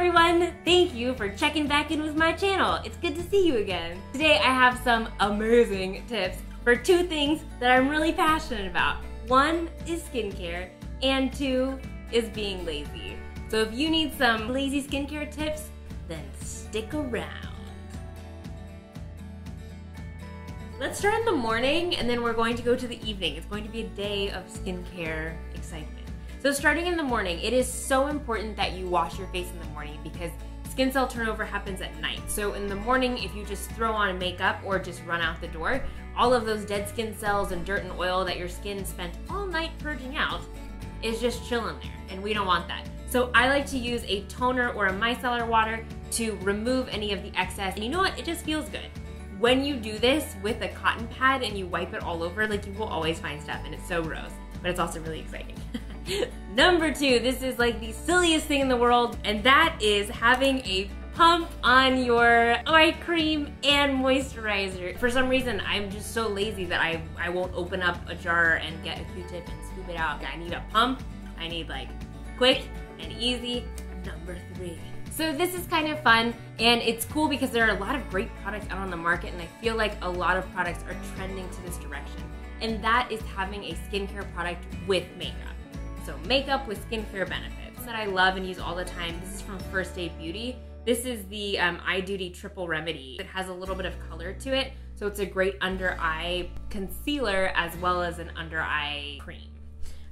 everyone! Thank you for checking back in with my channel. It's good to see you again. Today I have some amazing tips for two things that I'm really passionate about. One is skincare, and two is being lazy. So if you need some lazy skincare tips, then stick around. Let's start in the morning and then we're going to go to the evening. It's going to be a day of skincare excitement. So starting in the morning, it is so important that you wash your face in the morning because skin cell turnover happens at night. So in the morning, if you just throw on makeup or just run out the door, all of those dead skin cells and dirt and oil that your skin spent all night purging out is just chilling there, and we don't want that. So I like to use a toner or a micellar water to remove any of the excess. And you know what? It just feels good. When you do this with a cotton pad and you wipe it all over, like you will always find stuff, and it's so gross, but it's also really exciting. Number two, this is like the silliest thing in the world, and that is having a pump on your eye cream and moisturizer. For some reason, I'm just so lazy that I, I won't open up a jar and get a Q-tip and scoop it out. I need a pump. I need like quick and easy. Number three. So this is kind of fun and it's cool because there are a lot of great products out on the market and I feel like a lot of products are trending to this direction. And that is having a skincare product with makeup. So makeup with skincare benefits that I love and use all the time. This is from First Aid Beauty. This is the um, Eye Duty Triple Remedy. It has a little bit of color to it, so it's a great under eye concealer as well as an under eye cream.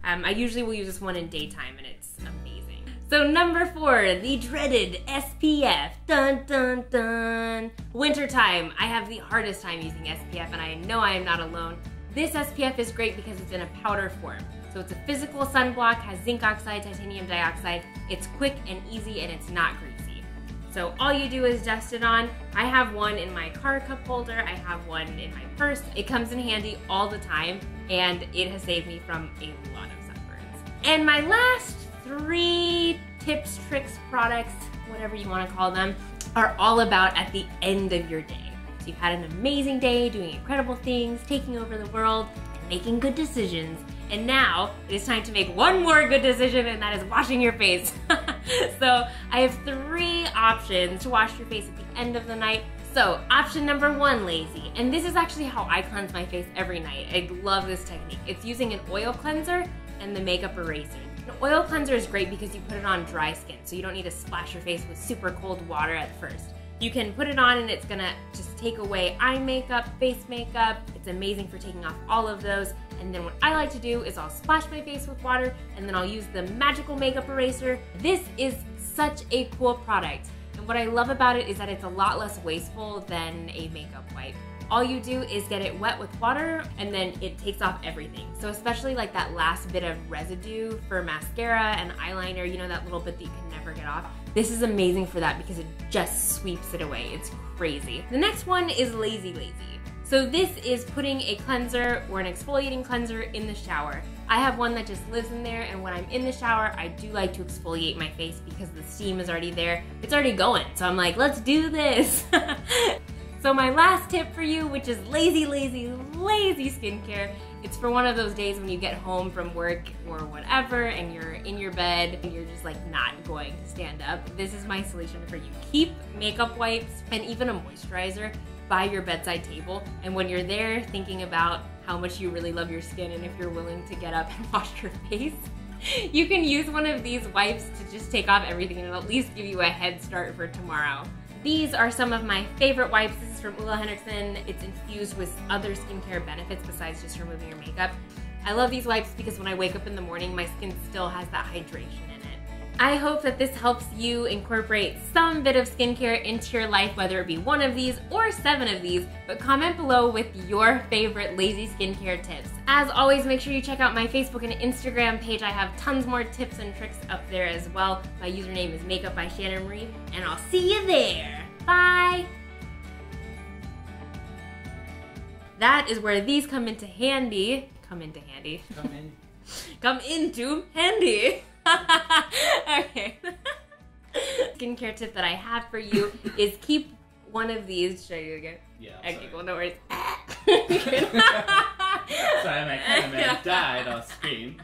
Um, I usually will use this one in daytime and it's amazing. So number four, the dreaded SPF. Dun dun dun. Wintertime, I have the hardest time using SPF and I know I am not alone. This SPF is great because it's in a powder form. So it's a physical sunblock, has zinc oxide, titanium dioxide. It's quick and easy and it's not greasy. So all you do is dust it on. I have one in my car cup holder. I have one in my purse. It comes in handy all the time and it has saved me from a lot of sunburns. And my last three tips, tricks, products, whatever you want to call them, are all about at the end of your day. So you've had an amazing day doing incredible things, taking over the world, and making good decisions and now it is time to make one more good decision, and that is washing your face. so I have three options to wash your face at the end of the night. So option number one, lazy. And this is actually how I cleanse my face every night. I love this technique. It's using an oil cleanser and the makeup eraser. An oil cleanser is great because you put it on dry skin, so you don't need to splash your face with super cold water at first. You can put it on and it's gonna just take away eye makeup, face makeup. It's amazing for taking off all of those. And then what I like to do is I'll splash my face with water and then I'll use the magical makeup eraser. This is such a cool product. And what I love about it is that it's a lot less wasteful than a makeup wipe. All you do is get it wet with water and then it takes off everything. So especially like that last bit of residue for mascara and eyeliner, you know, that little bit that you can never get off. This is amazing for that because it just sweeps it away. It's crazy. The next one is Lazy Lazy. So this is putting a cleanser or an exfoliating cleanser in the shower. I have one that just lives in there and when I'm in the shower, I do like to exfoliate my face because the steam is already there. It's already going. So I'm like, let's do this. so my last tip for you, which is lazy, lazy, lazy skincare, it's for one of those days when you get home from work or whatever and you're in your bed and you're just like not going to stand up. This is my solution for you. Keep makeup wipes and even a moisturizer by your bedside table. And when you're there thinking about how much you really love your skin and if you're willing to get up and wash your face, you can use one of these wipes to just take off everything and at least give you a head start for tomorrow. These are some of my favorite wipes. This is from Ole Henriksen. It's infused with other skincare benefits besides just removing your makeup. I love these wipes because when I wake up in the morning, my skin still has that hydration I hope that this helps you incorporate some bit of skincare into your life, whether it be one of these or seven of these, but comment below with your favorite lazy skincare tips. As always, make sure you check out my Facebook and Instagram page. I have tons more tips and tricks up there as well. My username is Makeup by Shannon Marie, and I'll see you there. Bye! That is where these come into handy. Come into handy. Come in. come into handy. okay. Skincare tip that I have for you is keep one of these. Show you again? Yeah. Okay, sorry. well, no worries. sorry, my cameraman died on screen.